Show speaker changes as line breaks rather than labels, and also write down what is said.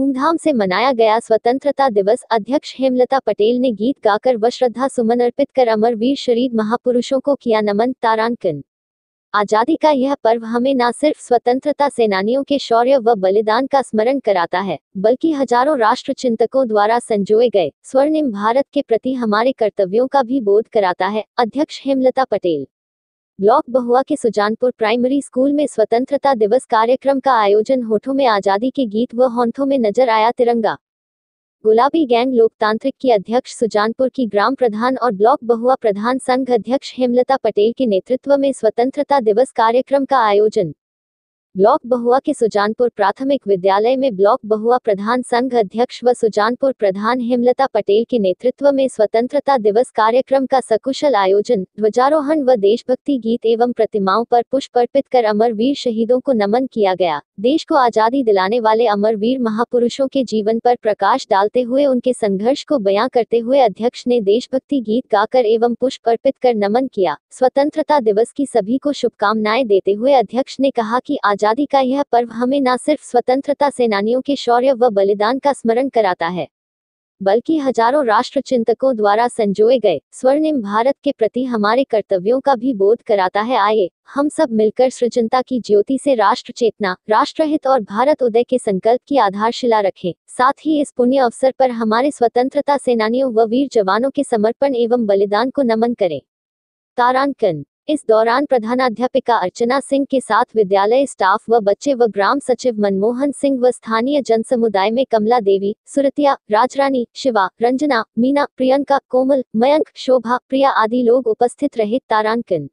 धूमधाम से मनाया गया स्वतंत्रता दिवस, अध्यक्ष हेमलता पटेल ने गीत गाकर व श्रद्धा सुमन अर्पित कर अमरवीर शरीर महापुरुषों को किया नमन, तारांकन। आज़ादी का यह पर्व हमें न सिर्फ़ स्वतंत्रता सेनानियों के शौर्य व बलिदान का स्मरण कराता है, बल्कि हज़ारों राष्ट्र चिंतकों द्वारा संजोए गए, स्वर्णिम भारत के प्रति हमारे कर्तव्यों का भी बोध कराता है, अध्यक्ष हेमलता पटेल। ब्लॉक बहुआ के सुजानपुर प्राइमरी स्कूल में स्वतंत्रता दिवस कार्यक्रम का आयोजन होठों में आज़ादी के गीत व होंठों में नज़र आया तिरंगा। गुलाबी गैंग लोकतांत्रिक की अध्यक्ष सुजानपुर की ग्राम प्रधान और ब्लॉक बहुआ प्रधान संघ अध्यक्ष हेमलता पटेल के नेतृत्व में स्वतंत्रता दिवस कार्यक्रम का आयोजन। ब्लॉक बहुआ के सुजानपुर प्राथमिक विद्यालय में ब्लॉक बहुआ प्रधान संघ अध्यक्ष व सुजानपुर प्रधान हेमलता पटेल के नेतृत्व में स्वतंत्रता दिवस कार्यक्रम का सकुशल आयोजन, ध्वजारोहण व देशभक्ति गीत एवं प्रतिमाओं पर पुष्प अर्पित कर अमरवीर शहीदों को नमन किया गया। देश को आज़ादी दिलाने वाले अमरवीर महापुरुषों के जीवन पर प्रकाश डालते हुए उनके संघर्ष को बयां करते हुए अध्यक्ष ने देशभक्ति गीत गाकर एवं पुष्प अर्पित कर नमन किया। स्वतंत्रता दिवस की सभी को शुभकामनाएँ देते हुए अध्यक्ष ने कहा की आज आज़ादी का यह पर्व हमें न सिर्फ़ स्वतंत्रता सेनानियों के शौर्य व बलिदान का स्मरण कराता है, बल्कि हज़ारों राष्ट्र चिंतकों द्वारा संजोए गए स्वर्णिम भारत के प्रति हमारे कर्तव्यों का भी बोध कराता है। आइए, हम सब मिलकर सृजनता की ज्योति से राष्ट्र चेतना, राष्ट्रहित और भारत उदय के संकल्प की आधारशिला रखें। साथ ही इस पुण्य अवसर पर हमारे स्वतंत्रता सेनानियों व वीर जवानों के समर्पण एवं बलिदान को नमन करें। तारांकन इस दौरान प्रधानाध्यापिका अर्चना सिंह के साथ विद्यालय स्टाफ व बच्चे व ग्राम सचिव मनमोहन सिंह व स्थानीय जनसमुदाय में कमला देवी, सुरतिया, राजरानी, शिवा, रंजना, मीना, प्रियंका, कोमल, मयंक, शोभा, प्रिया आदि लोग उपस्थित रहे तारांकन।